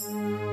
Música